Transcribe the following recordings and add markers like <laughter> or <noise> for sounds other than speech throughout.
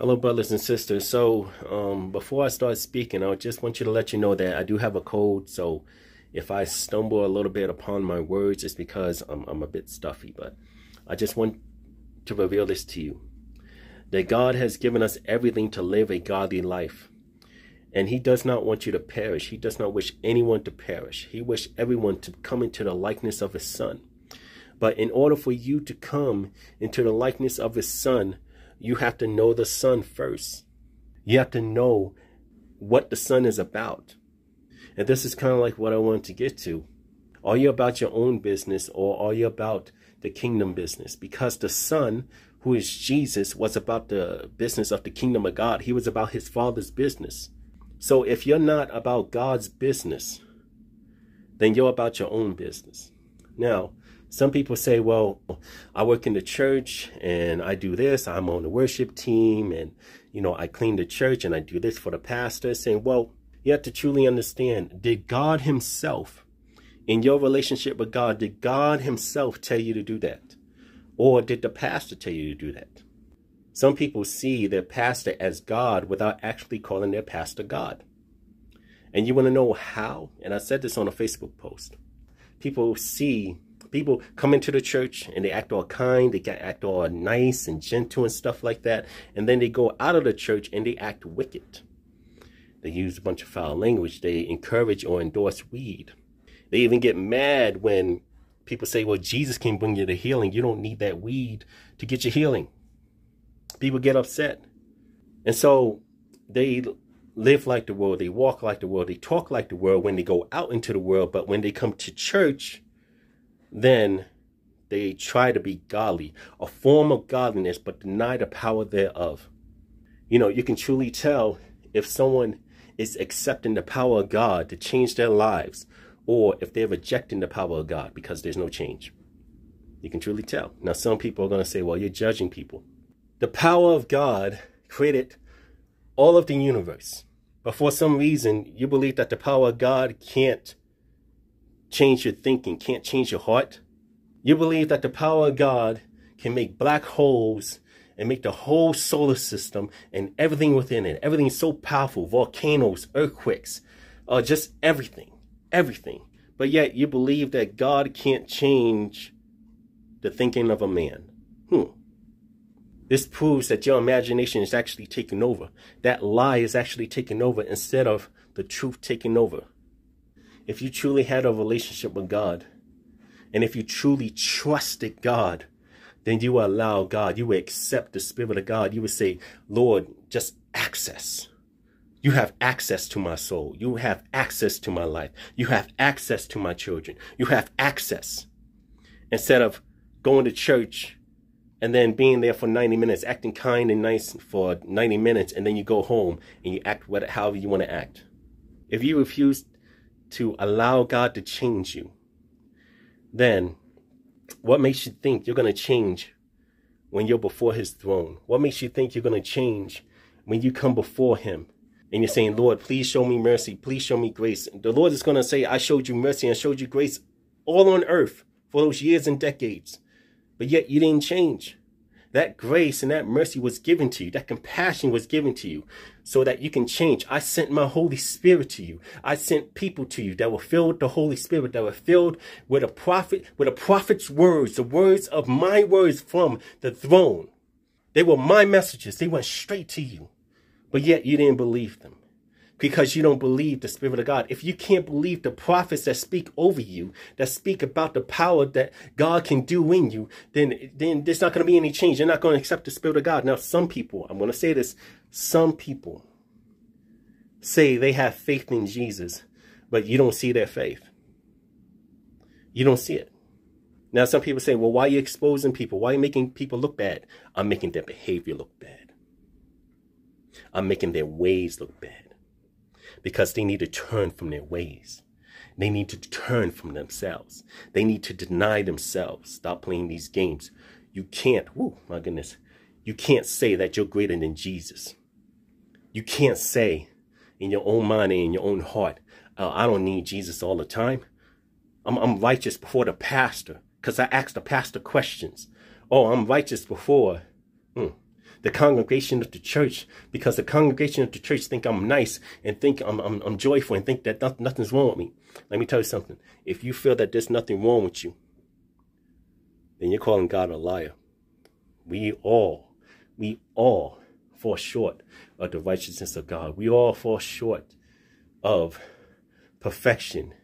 Hello, brothers and sisters. So, um, before I start speaking, I just want you to let you know that I do have a cold. So, if I stumble a little bit upon my words, it's because I'm, I'm a bit stuffy. But I just want to reveal this to you that God has given us everything to live a godly life. And He does not want you to perish. He does not wish anyone to perish. He wishes everyone to come into the likeness of His Son. But in order for you to come into the likeness of His Son, you have to know the Son first. You have to know what the Son is about. And this is kind of like what I want to get to. Are you about your own business or are you about the kingdom business? Because the Son, who is Jesus, was about the business of the kingdom of God. He was about his Father's business. So if you're not about God's business, then you're about your own business. Now, some people say, well, I work in the church and I do this. I'm on the worship team and, you know, I clean the church and I do this for the pastor. Saying, well, you have to truly understand, did God himself, in your relationship with God, did God himself tell you to do that? Or did the pastor tell you to do that? Some people see their pastor as God without actually calling their pastor God. And you want to know how? And I said this on a Facebook post. People see people come into the church and they act all kind, they act all nice and gentle and stuff like that. And then they go out of the church and they act wicked. They use a bunch of foul language. They encourage or endorse weed. They even get mad when people say, well, Jesus can bring you the healing. You don't need that weed to get your healing. People get upset. And so they live like the world. They walk like the world. They talk like the world when they go out into the world. But when they come to church, then they try to be godly, a form of godliness, but deny the power thereof. You know, you can truly tell if someone is accepting the power of God to change their lives or if they're rejecting the power of God because there's no change. You can truly tell. Now, some people are going to say, well, you're judging people. The power of God created all of the universe. But for some reason, you believe that the power of God can't change your thinking, can't change your heart. You believe that the power of God can make black holes and make the whole solar system and everything within it. Everything so powerful, volcanoes, earthquakes, uh, just everything, everything. But yet you believe that God can't change the thinking of a man. Hmm. This proves that your imagination is actually taking over. That lie is actually taking over instead of the truth taking over if you truly had a relationship with God, and if you truly trusted God, then you would allow God, you would accept the Spirit of God. You would say, Lord, just access. You have access to my soul. You have access to my life. You have access to my children. You have access. Instead of going to church and then being there for 90 minutes, acting kind and nice for 90 minutes, and then you go home and you act what, however you want to act. If you refuse to allow God to change you, then what makes you think you're going to change when you're before his throne? What makes you think you're going to change when you come before him and you're saying, Lord, please show me mercy. Please show me grace. The Lord is going to say, I showed you mercy and showed you grace all on earth for those years and decades. But yet you didn't change that grace and that mercy was given to you. That compassion was given to you so that you can change. I sent my Holy Spirit to you. I sent people to you that were filled with the Holy Spirit, that were filled with a prophet, with a prophet's words, the words of my words from the throne. They were my messages. They went straight to you. But yet you didn't believe them because you don't believe the Spirit of God. If you can't believe the prophets that speak over you, that speak about the power that God can do in you, then, then there's not going to be any change. You're not going to accept the Spirit of God. Now, some people, I'm going to say this, some people say they have faith in Jesus, but you don't see their faith. You don't see it. Now, some people say, well, why are you exposing people? Why are you making people look bad? I'm making their behavior look bad. I'm making their ways look bad because they need to turn from their ways. They need to turn from themselves. They need to deny themselves. Stop playing these games. You can't, whoo, my goodness, you can't say that you're greater than Jesus. You can't say in your own mind and in your own heart, uh, I don't need Jesus all the time. I'm, I'm righteous before the pastor because I asked the pastor questions. Oh, I'm righteous before. The congregation of the church because the congregation of the church think I'm nice and think I'm, I'm, I'm joyful and think that nothing, nothing's wrong with me. Let me tell you something. If you feel that there's nothing wrong with you, then you're calling God a liar. We all, we all fall short of the righteousness of God. We all fall short of perfection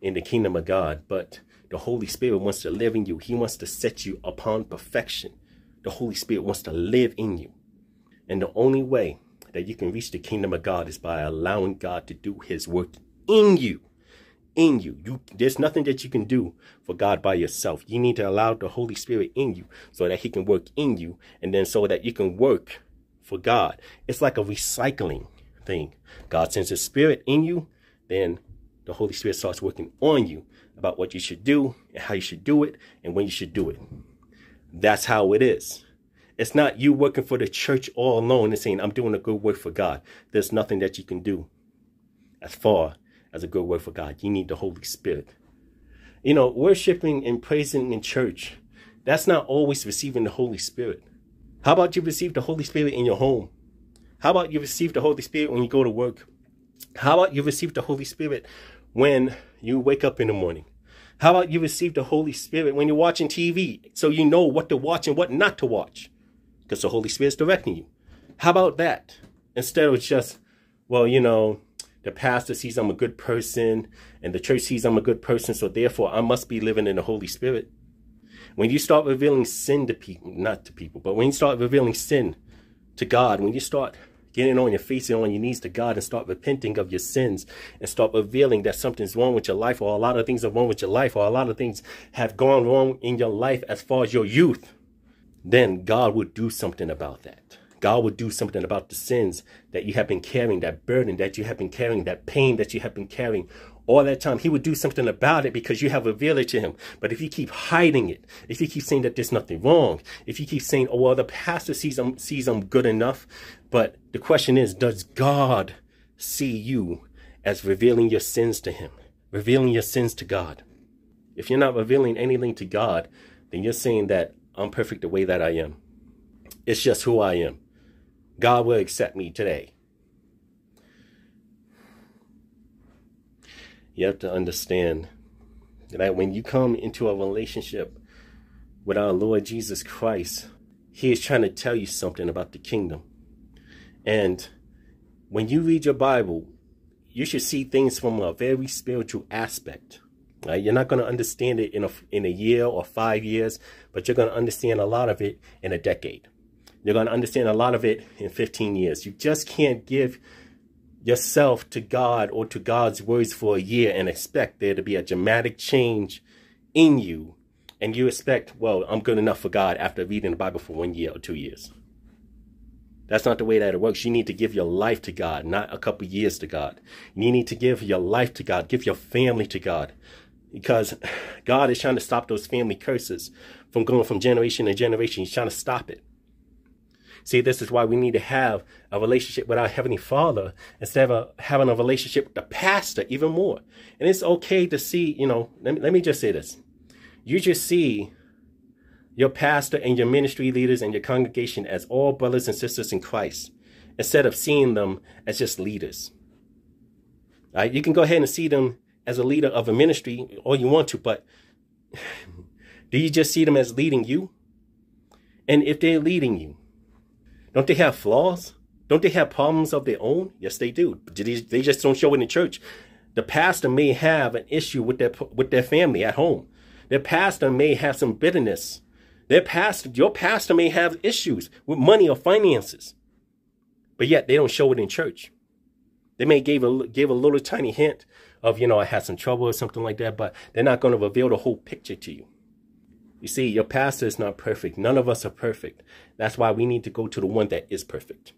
in the kingdom of God. But the Holy Spirit wants to live in you. He wants to set you upon perfection. The Holy Spirit wants to live in you. And the only way that you can reach the kingdom of God is by allowing God to do his work in you. In you. you. There's nothing that you can do for God by yourself. You need to allow the Holy Spirit in you so that he can work in you and then so that you can work for God. It's like a recycling thing. God sends his spirit in you, then the Holy Spirit starts working on you about what you should do and how you should do it and when you should do it. That's how it is. It's not you working for the church all alone and saying, I'm doing a good work for God. There's nothing that you can do as far as a good work for God. You need the Holy Spirit. You know, worshiping and praising in church, that's not always receiving the Holy Spirit. How about you receive the Holy Spirit in your home? How about you receive the Holy Spirit when you go to work? How about you receive the Holy Spirit when you wake up in the morning? How about you receive the Holy Spirit when you're watching TV so you know what to watch and what not to watch? Because the Holy Spirit's directing you. How about that? Instead of just, well, you know, the pastor sees I'm a good person and the church sees I'm a good person, so therefore I must be living in the Holy Spirit. When you start revealing sin to people, not to people, but when you start revealing sin to God, when you start getting on your face and on your knees to God and start repenting of your sins and start revealing that something's wrong with your life or a lot of things are wrong with your life or a lot of things have gone wrong in your life as far as your youth, then God would do something about that. God would do something about the sins that you have been carrying, that burden that you have been carrying, that pain that you have been carrying all that time. He would do something about it because you have revealed it to him. But if you keep hiding it, if you keep saying that there's nothing wrong, if you keep saying, oh, well, the pastor sees I'm, sees I'm good enough. But the question is, does God see you as revealing your sins to him, revealing your sins to God? If you're not revealing anything to God, then you're saying that I'm perfect the way that I am. It's just who I am. God will accept me today. You have to understand that when you come into a relationship with our Lord Jesus Christ, He is trying to tell you something about the kingdom. And when you read your Bible, you should see things from a very spiritual aspect. Right? You're not going to understand it in a, in a year or five years, but you're going to understand a lot of it in a decade. You're going to understand a lot of it in 15 years. You just can't give yourself to God or to God's words for a year and expect there to be a dramatic change in you and you expect, well, I'm good enough for God after reading the Bible for one year or two years. That's not the way that it works. You need to give your life to God, not a couple years to God. You need to give your life to God, give your family to God. Because <sighs> God is trying to stop those family curses from going from generation to generation. He's trying to stop it. See, this is why we need to have a relationship with our Heavenly Father instead of having a relationship with the pastor even more. And it's okay to see, you know, let me, let me just say this. You just see your pastor and your ministry leaders and your congregation as all brothers and sisters in Christ instead of seeing them as just leaders. Right? You can go ahead and see them as a leader of a ministry all you want to, but <sighs> do you just see them as leading you? And if they're leading you, don't they have flaws? Don't they have problems of their own? Yes, they do. They just don't show it in church. The pastor may have an issue with their with their family at home. Their pastor may have some bitterness. Their pastor, your pastor may have issues with money or finances, but yet they don't show it in church. They may give a give a little tiny hint of you know I had some trouble or something like that, but they're not going to reveal the whole picture to you. You see, your pastor is not perfect. None of us are perfect. That's why we need to go to the one that is perfect.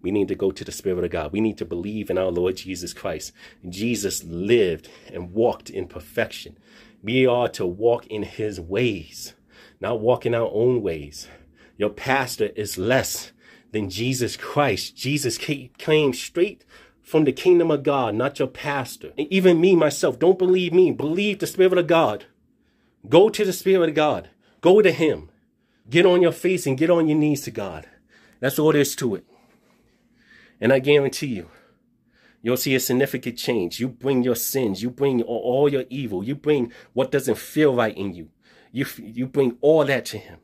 We need to go to the Spirit of God. We need to believe in our Lord Jesus Christ. Jesus lived and walked in perfection. We are to walk in his ways, not walk in our own ways. Your pastor is less than Jesus Christ. Jesus came straight from the kingdom of God, not your pastor. And even me, myself, don't believe me. Believe the Spirit of God. Go to the Spirit of God. Go to Him. Get on your face and get on your knees to God That's all there is to it. And I guarantee you, you'll see a significant change. You bring your sins, you bring all your evil, you bring what doesn't feel right in you. You you bring all that to Him,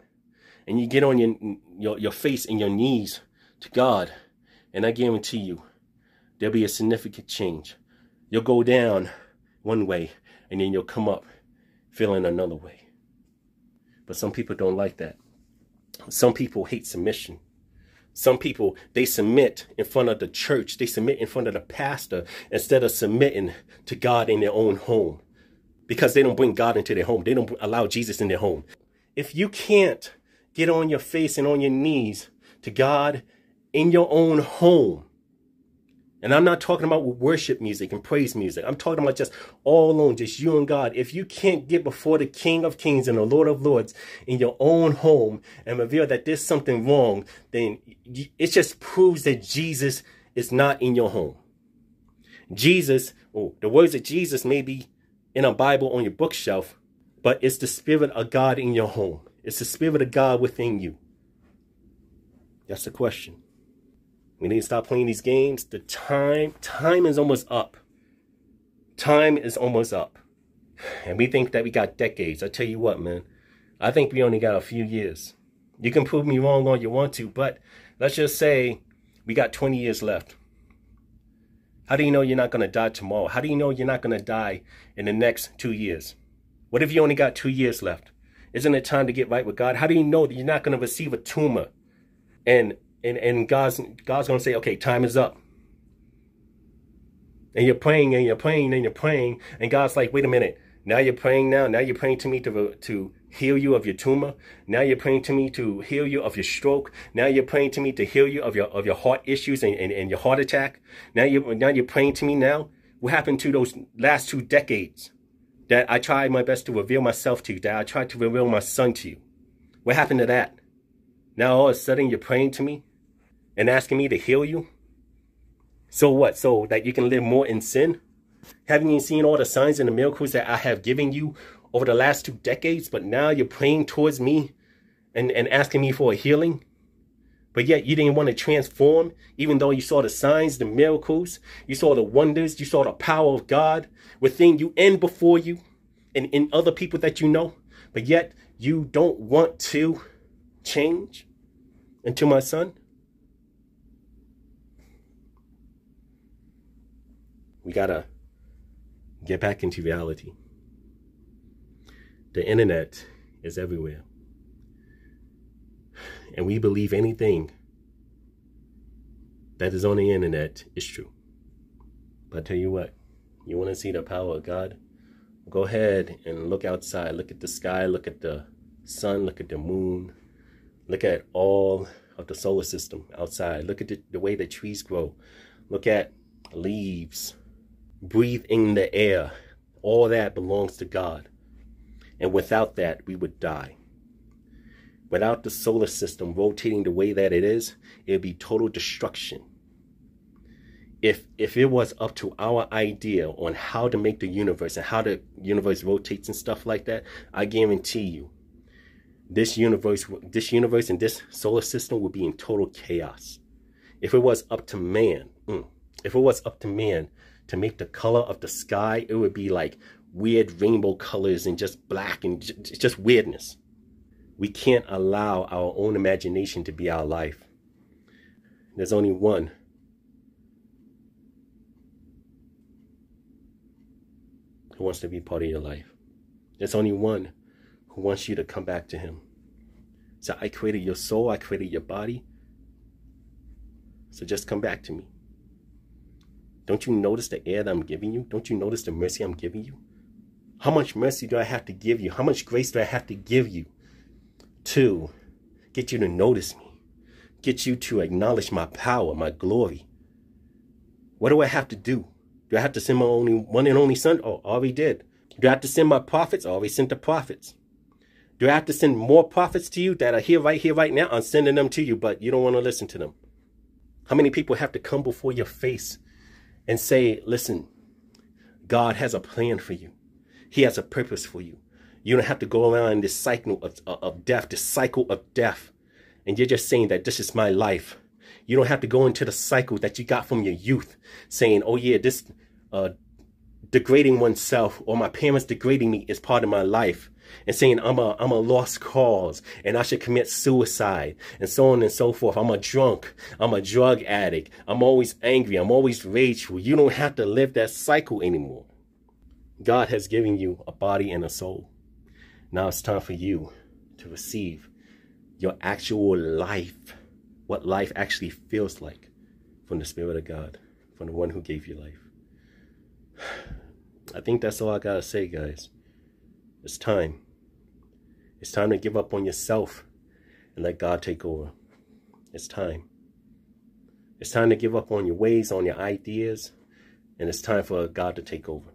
and you get on your your your face and your knees to God, and I guarantee you, there'll be a significant change. You'll go down one way, and then you'll come up feeling another way. But some people don't like that. Some people hate submission. Some people, they submit in front of the church. They submit in front of the pastor instead of submitting to God in their own home because they don't bring God into their home. They don't allow Jesus in their home. If you can't get on your face and on your knees to God in your own home, and I'm not talking about worship music and praise music. I'm talking about just all alone, just you and God. If you can't get before the King of Kings and the Lord of Lords in your own home and reveal that there's something wrong, then it just proves that Jesus is not in your home. Jesus, oh, the words of Jesus may be in a Bible on your bookshelf, but it's the Spirit of God in your home. It's the Spirit of God within you. That's the question. We need to stop playing these games. The time, time is almost up. Time is almost up. And we think that we got decades. I tell you what, man. I think we only got a few years. You can prove me wrong all you want to, but let's just say we got 20 years left. How do you know you're not going to die tomorrow? How do you know you're not going to die in the next two years? What if you only got two years left? Isn't it time to get right with God? How do you know that you're not going to receive a tumor and and and God's God's gonna say, okay, time is up. And you're praying and you're praying and you're praying, and God's like, wait a minute. Now you're praying now. Now you're praying to me to to heal you of your tumor. Now you're praying to me to heal you of your stroke. Now you're praying to me to heal you of your of your heart issues and, and, and your heart attack. Now you now you're praying to me now. What happened to those last two decades? That I tried my best to reveal myself to you, that I tried to reveal my son to you. What happened to that? Now all of a sudden you're praying to me and asking me to heal you? So what? So that you can live more in sin? Haven't you seen all the signs and the miracles that I have given you over the last two decades? But now you're praying towards me and, and asking me for a healing? But yet you didn't want to transform, even though you saw the signs, the miracles, you saw the wonders, you saw the power of God within you and before you and in other people that you know. But yet you don't want to change into my son? We gotta get back into reality. The internet is everywhere. And we believe anything that is on the internet is true. But I tell you what, you want to see the power of God? Go ahead and look outside. Look at the sky. Look at the sun. Look at the moon. Look at all of the solar system outside. Look at the, the way the trees grow. Look at leaves breathe in the air. All that belongs to God. And without that, we would die. Without the solar system rotating the way that it is, it would be total destruction. If if it was up to our idea on how to make the universe and how the universe rotates and stuff like that, I guarantee you, this universe, this universe and this solar system would be in total chaos. If it was up to man, mm, if it was up to man to make the color of the sky, it would be like weird rainbow colors and just black and just weirdness. We can't allow our own imagination to be our life. There's only one. Who wants to be part of your life? There's only one who wants you to come back to him. So I created your soul, I created your body. So just come back to me. Don't you notice the air that I'm giving you? Don't you notice the mercy I'm giving you? How much mercy do I have to give you? How much grace do I have to give you to get you to notice me? Get you to acknowledge my power, my glory. What do I have to do? Do I have to send my only one and only son? Oh, already did. Do I have to send my prophets? I already sent the prophets. Do I have to send more prophets to you that are here right here right now? I'm sending them to you, but you don't want to listen to them. How many people have to come before your face and say, listen, God has a plan for you. He has a purpose for you. You don't have to go around in this cycle of, of death, this cycle of death, and you're just saying that this is my life. You don't have to go into the cycle that you got from your youth saying, oh yeah, this uh, degrading oneself or my parents degrading me is part of my life and saying I'm a I'm a lost cause and I should commit suicide and so on and so forth. I'm a drunk. I'm a drug addict. I'm always angry. I'm always rageful. You don't have to live that cycle anymore. God has given you a body and a soul. Now it's time for you to receive your actual life, what life actually feels like from the Spirit of God, from the one who gave you life. <sighs> I think that's all I gotta say, guys. It's time. It's time to give up on yourself and let God take over. It's time. It's time to give up on your ways, on your ideas, and it's time for God to take over.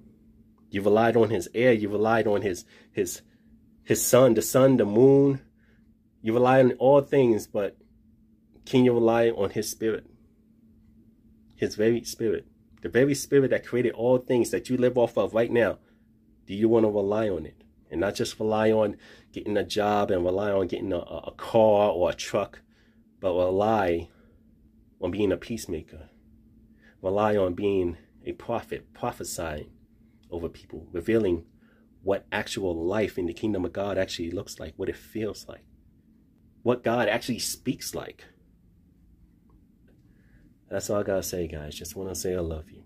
You've relied on his air, you've relied on his his his sun, the sun, the moon. You rely on all things, but can you rely on his spirit? His very spirit. The very spirit that created all things that you live off of right now. Do you want to rely on it? And not just rely on getting a job and rely on getting a, a car or a truck, but rely on being a peacemaker. Rely on being a prophet, prophesying over people, revealing what actual life in the kingdom of God actually looks like, what it feels like, what God actually speaks like. That's all I gotta say, guys. Just want to say I love you.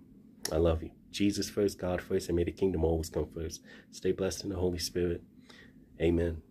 I love you. Jesus first, God first, and may the kingdom always come first. Stay blessed in the Holy Spirit. Amen.